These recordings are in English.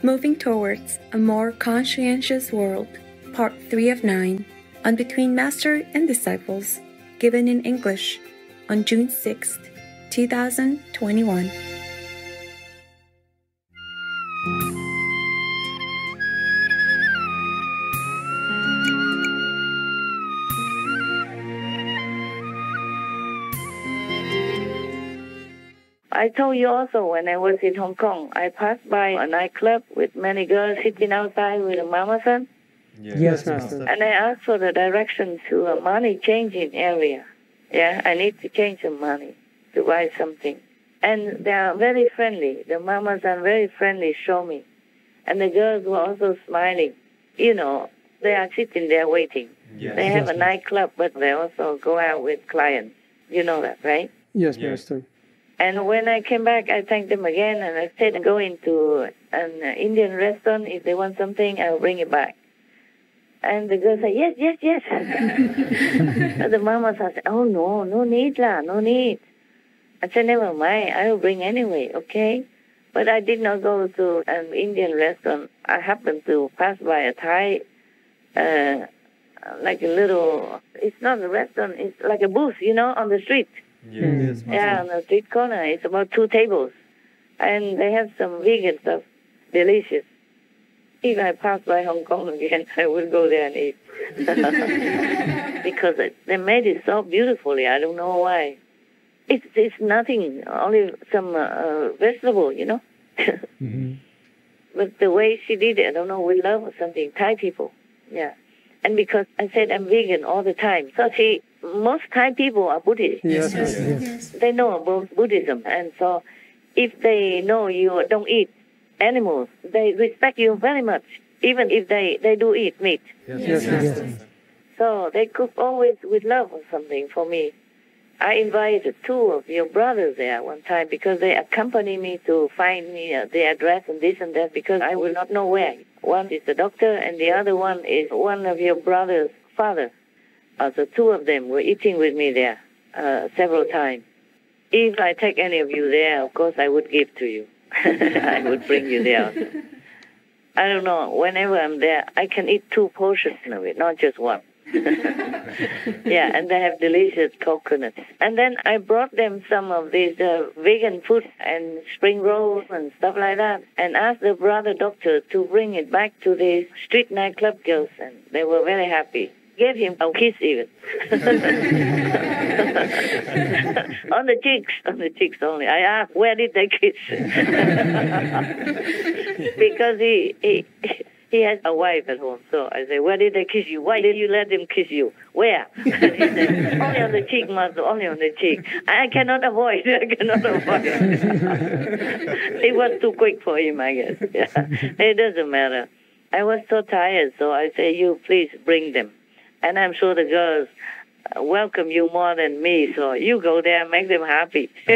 Moving Towards a More Conscientious World, Part 3 of 9, on Between Master and Disciples, given in English on June 6, 2021. I told you also when I was in Hong Kong, I passed by a nightclub with many girls sitting outside with a mama-san. Yes, Master. And I asked for the direction to a money changing area. Yeah, I need to change some money to buy something. And they are very friendly. The mamas are very friendly, show me. And the girls were also smiling. You know, they are sitting there waiting. Yes. They have a nightclub, but they also go out with clients. You know that, right? Yes, Yes. Master. And when I came back, I thanked them again, and I said, go into an Indian restaurant. If they want something, I'll bring it back. And the girl said, yes, yes, yes. and the mama said, oh, no, no need lah, no need. I said, never mind, I will bring anyway, okay? But I did not go to an Indian restaurant. I happened to pass by a Thai, uh, like a little, it's not a restaurant, it's like a booth, you know, on the street. Yes, Yeah, on the street corner. It's about two tables. And they have some vegan stuff. Delicious. If I pass by Hong Kong again, I will go there and eat. because they made it so beautifully. I don't know why. It's, it's nothing, only some uh, vegetable, you know. hmm But the way she did it, I don't know, with love or something. Thai people. Yeah. And because I said I'm vegan all the time. So she, most Thai people are Buddhist. Yes, Master. Yes. they know about Buddhism, and so if they know you don't eat animals, they respect you very much, even if they, they do eat meat. Yes, Master. So they cook always with love or something for me. I invited two of your brothers there one time because they accompany me to find me uh, the address and this and that because I will not know where. One is the doctor and the other one is one of your brother's father. Uh, so two of them were eating with me there uh, several times. If I take any of you there, of course I would give to you. I would bring you there. also. I don't know. Whenever I'm there, I can eat two portions of it, not just one. yeah, and they have delicious coconuts. And then I brought them some of these uh, vegan food and spring rolls and stuff like that, and asked the brother doctor to bring it back to the street nightclub girls, and they were very happy. Gave him a kiss even. on the cheeks, on the cheeks only. I asked, where did they kiss? because he, he he has a wife at home. So I say, where did they kiss you? Why did you let them kiss you? Where? he said, only on the cheek, master, only on the cheek. I cannot avoid. I cannot avoid. it was too quick for him, I guess. Yeah. It doesn't matter. I was so tired, so I say, you please bring them. And I'm sure the girls uh, welcome you more than me, so you go there and make them happy.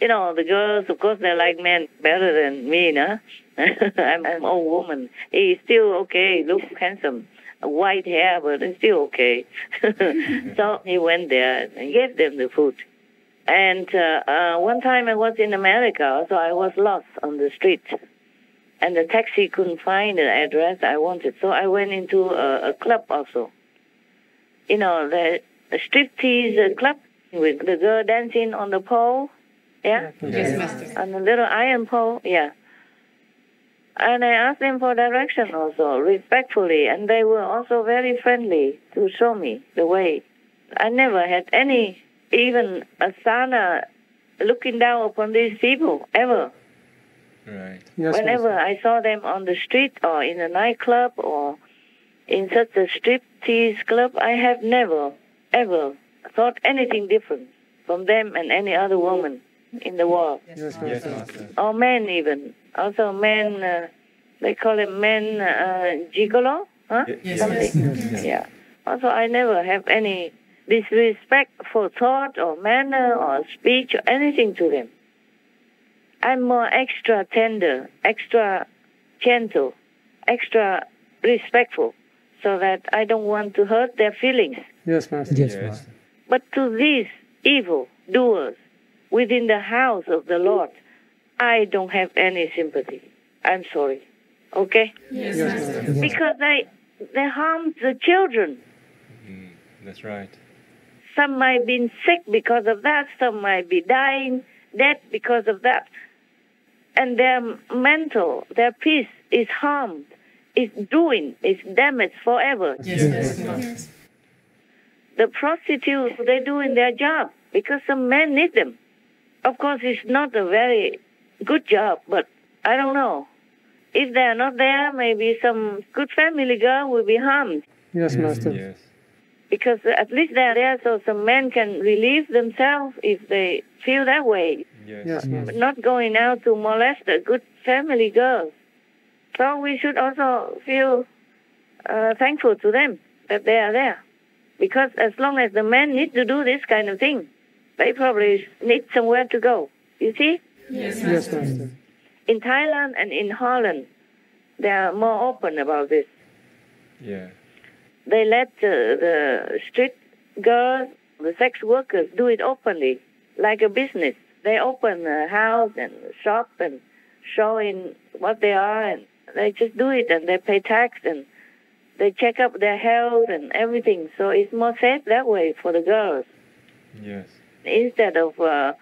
you know, the girls, of course, they like men better than me, no? I'm an old woman. He's still okay, looks handsome. White hair, but it's still okay. so he went there and gave them the food. And uh, uh, one time I was in America, so I was lost on the street. And the taxi couldn't find the address I wanted, so I went into a, a club also. You know, the, the striptease uh, club with the girl dancing on the pole. Yeah? Yes, Master. on a little iron pole, yeah. And I asked them for direction also, respectfully, and they were also very friendly to show me the way. I never had any, even a sana looking down upon these people, ever. Right. Yes, Whenever Master. I saw them on the street or in a nightclub or in such a striptease club, I have never, ever thought anything different from them and any other woman in the world Yes, Yes, Master. Master. or men even. Also men, uh, they call it men uh, gigolo, huh? Yes, Something. yes, yes. Yeah. Also, I never have any disrespect for thought or manner or speech or anything to them. I'm more extra tender, extra gentle, extra respectful, so that I don't want to hurt their feelings. Yes, Master. Yes. Master. But to these evil doers within the house of the Lord, I don't have any sympathy. I'm sorry. Okay? Yes, Master. Because they they harm the children. Mm, that's right. Some might be sick because of that. Some might be dying, dead because of that. And their mental, their peace is harmed, is ruined, is damaged forever. Yes. The prostitutes, they're doing their job because some men need them. Of course, it's not a very good job, but I don't know. If they're not there, maybe some good family girl will be harmed Yes, Master. Yes. because at least they're there so some men can relieve themselves if they feel that way. Yes. Yes, But not going out to molest a good family girl. So we should also feel uh, thankful to them that they are there. Because as long as the men need to do this kind of thing, they probably need somewhere to go. You see? Yes, Master. In Thailand and in Holland, they are more open about this. Yeah. They let uh, the street girls, the sex workers, do it openly, like a business. They open a house and shop and showing what they are, and they just do it and they pay tax and they check up their health and everything. So it's more safe that way for the girls Yes. instead of uh,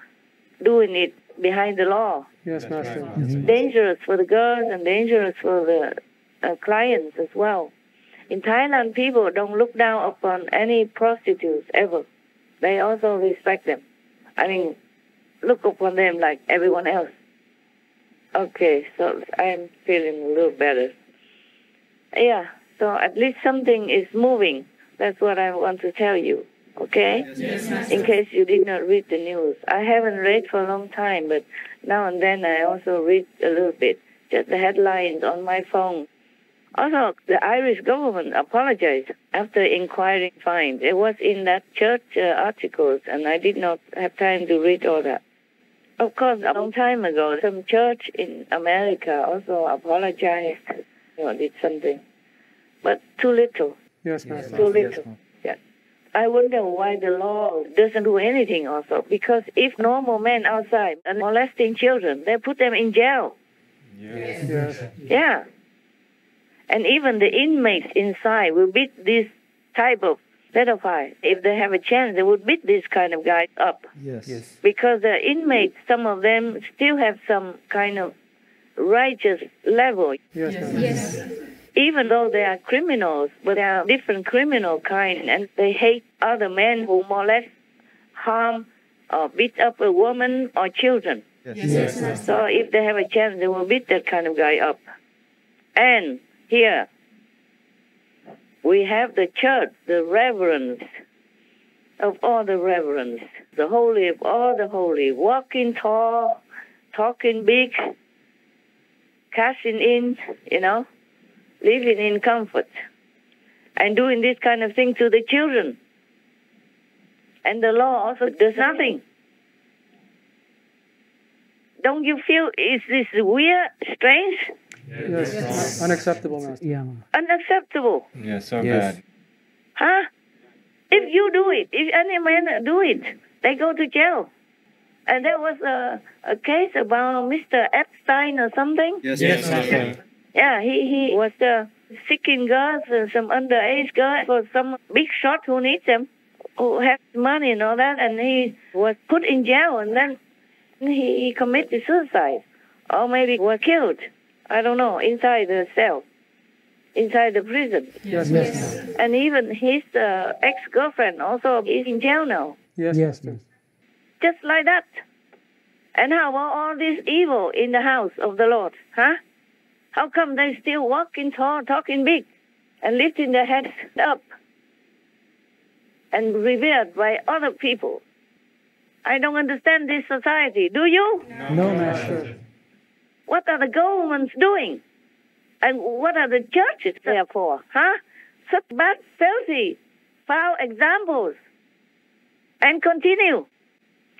doing it behind the law. Yes, That's Master. right, Master. Mhm. dangerous for the girls and dangerous for the uh, clients as well. In Thailand, people don't look down upon any prostitutes ever. They also respect them. I mean, look upon them like everyone else. Okay, so I'm feeling a little better. Yeah, so at least something is moving. That's what I want to tell you. Okay? In case you did not read the news. I haven't read for a long time, but now and then I also read a little bit, just the headlines on my phone. Also, the Irish government apologized after inquiring fines. It was in that church uh, articles, and I did not have time to read all that. Oh, of course, a long time ago, some church in America also apologized, you know, did something, but too little. Yes, Master. Too little. Yes. I wonder why the law doesn't do anything also. Because if normal men outside are molesting children, they put them in jail. Yes. Yes. Yeah. And even the inmates inside will beat this type of pedophile. If they have a chance, they would beat this kind of guy up. Yes. Yes. Because the inmates, some of them still have some kind of righteous level. Yes, Yes. even though they are criminals, but they are different criminal kind, and they hate other men who molest, harm, or beat up a woman or children. Yes. Yes. So if they have a chance, they will beat that kind of guy up. And here, we have the church, the reverends of all the reverends, the holy of all the holy, walking tall, talking big, cashing in, you know, living in comfort, and doing this kind of thing to the children. And the law also does nothing. Don't you feel is this weird, strange, Yes. Unacceptable, Master. Yeah. unacceptable? Yeah, so Yes. bad. Huh? If you do it, if any man do it, they go to jail. And there was a, a case about Mr. Epstein or something. Yes. Yes, Master. Yeah, he, he was uh, seeking girls, uh, some underage girls for some big shot who needs them, who has money and all that, and he was put in jail and then he, he committed suicide. Or maybe was killed. I don't know, inside the cell, inside the prison. Yes, Master. And even his uh, ex-girlfriend also is in jail now. Yes, Yes. Master. Just like that. And how about all this evil in the house of the Lord? Huh? How come they still walking tall, talking big, and lifting their heads up and revered by other people? I don't understand this society. Do you? No, Master. What are the governments doing? And what are the churches there for? Huh? Such bad, filthy, foul examples. And continue.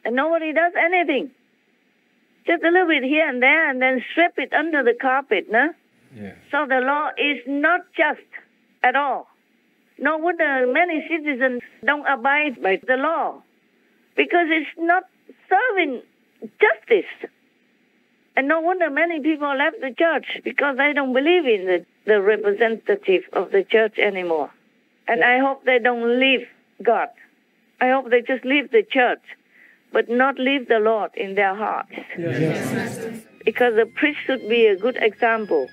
And nobody does anything. Just a little bit here and there and then sweep it under the carpet, no? Yeah. So the law is not just at all. No wonder many citizens don't abide by the law because it's not serving justice. And no wonder many people left the church because they don't believe in the, the representative of the church anymore. And I hope they don't leave God. I hope they just leave the church, but not leave the Lord in their hearts. Yes. Because the priest should be a good example.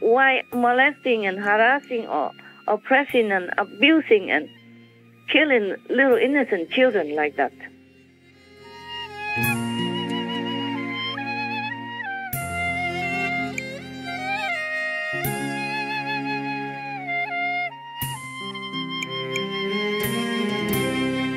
Why molesting and harassing or oppressing and abusing and killing little innocent children like that?